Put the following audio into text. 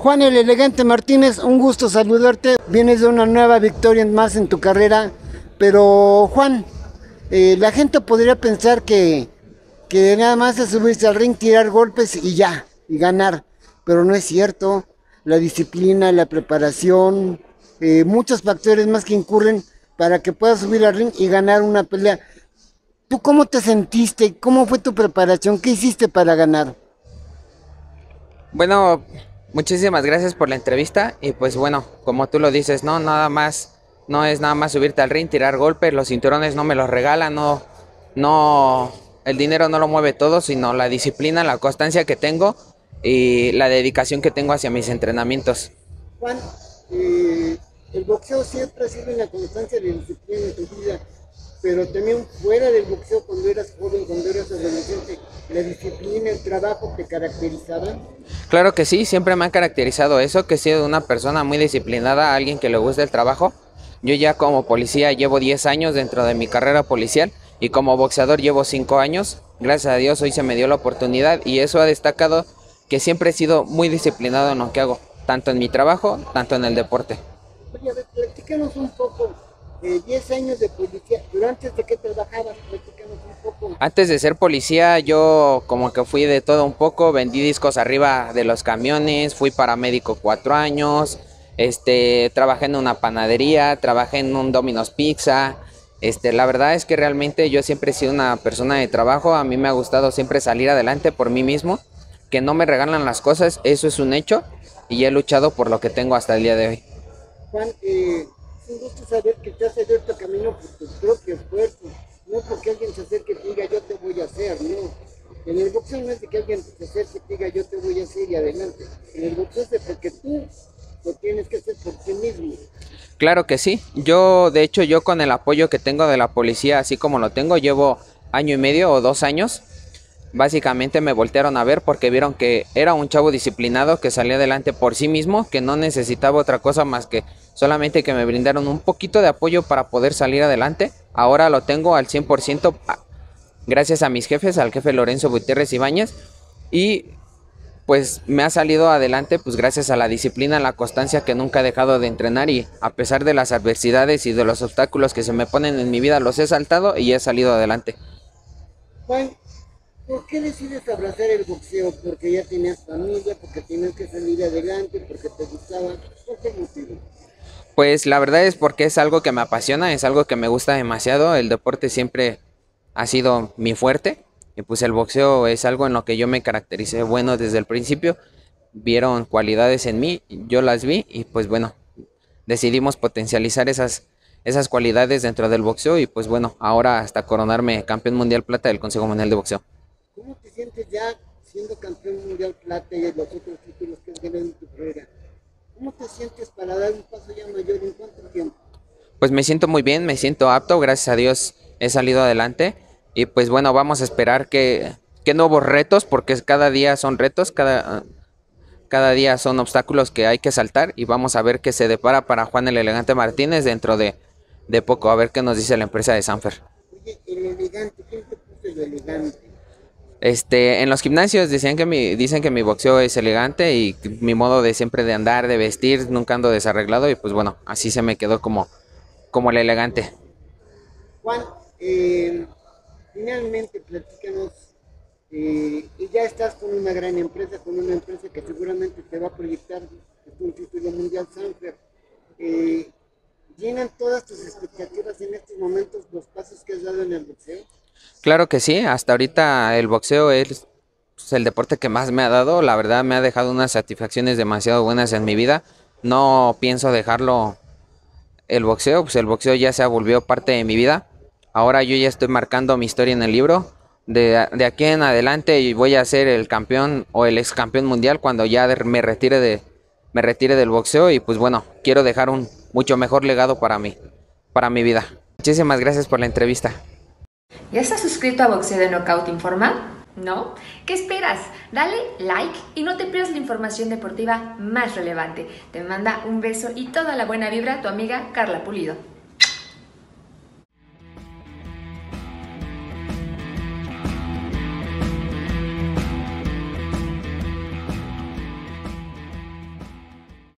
Juan el Elegante Martínez, un gusto saludarte. Vienes de una nueva victoria más en tu carrera, pero Juan, eh, la gente podría pensar que, que nada más es subirse al ring, tirar golpes y ya, y ganar, pero no es cierto. La disciplina, la preparación, eh, muchos factores más que incurren para que puedas subir al ring y ganar una pelea. ¿Tú cómo te sentiste? ¿Cómo fue tu preparación? ¿Qué hiciste para ganar? Bueno, muchísimas gracias por la entrevista y pues bueno, como tú lo dices, no nada más no es nada más subirte al ring, tirar golpes, los cinturones no me los regalan, no no el dinero no lo mueve todo, sino la disciplina, la constancia que tengo y la dedicación que tengo hacia mis entrenamientos. Juan, eh, el boxeo siempre sido una constancia de disciplina en tu vida pero también fuera del boxeo cuando eras joven, cuando eras adolescente, la disciplina, el trabajo te caracterizaban? Claro que sí, siempre me ha caracterizado eso, que he sido una persona muy disciplinada, alguien que le gusta el trabajo. Yo ya como policía llevo 10 años dentro de mi carrera policial y como boxeador llevo 5 años. Gracias a Dios hoy se me dio la oportunidad y eso ha destacado que siempre he sido muy disciplinado en lo que hago, tanto en mi trabajo, tanto en el deporte. Oye, a ver, platícanos un poco 10 años de policía, pero antes de que trabajabas, un poco. Antes de ser policía, yo como que fui de todo un poco, vendí discos arriba de los camiones, fui paramédico cuatro años, este, trabajé en una panadería, trabajé en un Domino's Pizza. Este, la verdad es que realmente yo siempre he sido una persona de trabajo, a mí me ha gustado siempre salir adelante por mí mismo, que no me regalan las cosas, eso es un hecho, y he luchado por lo que tengo hasta el día de hoy. Juan, eh, un gusto saber que te has abierto camino por tu propio esfuerzo, no porque alguien se acerque y te diga yo te voy a hacer, no. En el boxeo no es de que alguien se acerque y te diga yo te voy a hacer y adelante. En el boxeo es de porque tú lo tienes que hacer por ti mismo. Claro que sí. Yo, de hecho, yo con el apoyo que tengo de la policía, así como lo tengo, llevo año y medio o dos años. Básicamente me voltearon a ver porque vieron que era un chavo disciplinado que salía adelante por sí mismo, que no necesitaba otra cosa más que solamente que me brindaron un poquito de apoyo para poder salir adelante. Ahora lo tengo al 100% gracias a mis jefes, al jefe Lorenzo Gutiérrez Ibáñez y pues me ha salido adelante pues gracias a la disciplina, la constancia que nunca he dejado de entrenar y a pesar de las adversidades y de los obstáculos que se me ponen en mi vida los he saltado y he salido adelante. Juan, ¿por qué decides abrazar el boxeo? ¿Porque ya tenías familia? ¿Porque tienes que salir adelante? ¿Porque te gustaba? ¿Por qué motivo? Pues la verdad es porque es algo que me apasiona, es algo que me gusta demasiado. El deporte siempre ha sido mi fuerte. Y pues el boxeo es algo en lo que yo me caractericé bueno desde el principio. Vieron cualidades en mí, yo las vi y pues bueno, decidimos potencializar esas, esas cualidades dentro del boxeo y pues bueno, ahora hasta coronarme campeón mundial plata del Consejo Mundial de Boxeo. ¿Cómo te sientes ya siendo campeón mundial plata y los otros títulos que has ganado en tu carrera? ¿Cómo te sientes para dar un paso ya mayor en cuánto tiempo? Pues me siento muy bien, me siento apto, gracias a Dios he salido adelante y pues bueno, vamos a esperar que, que nuevos retos, porque cada día son retos, cada, cada día son obstáculos que hay que saltar y vamos a ver qué se depara para Juan el Elegante Martínez dentro de, de poco, a ver qué nos dice la empresa de Sanfer. Oye, el elegante, ¿quién te puso el elegante? Este, en los gimnasios decían que mi, dicen que mi boxeo es elegante y mi modo de siempre de andar, de vestir, nunca ando desarreglado y pues bueno, así se me quedó como, como el elegante. Juan, eh, finalmente platícanos, eh, y ya estás con una gran empresa, con una empresa que seguramente te va a proyectar un título mundial Sanfer. Eh, ¿Llenan todas tus expectativas en estos momentos los pasos que has dado en el boxeo? Claro que sí, hasta ahorita el boxeo es pues, el deporte que más me ha dado, la verdad me ha dejado unas satisfacciones demasiado buenas en mi vida. No pienso dejarlo el boxeo, pues el boxeo ya se ha volvido parte de mi vida. Ahora yo ya estoy marcando mi historia en el libro. De, de aquí en adelante voy a ser el campeón o el ex campeón mundial cuando ya me retire de me retire del boxeo y pues bueno, quiero dejar un mucho mejor legado para mí, para mi vida. Muchísimas gracias por la entrevista. ¿Ya estás suscrito a Boxeo de Knockout Informal? ¿No? ¿Qué esperas? Dale like y no te pierdas la información deportiva más relevante. Te manda un beso y toda la buena vibra tu amiga Carla Pulido.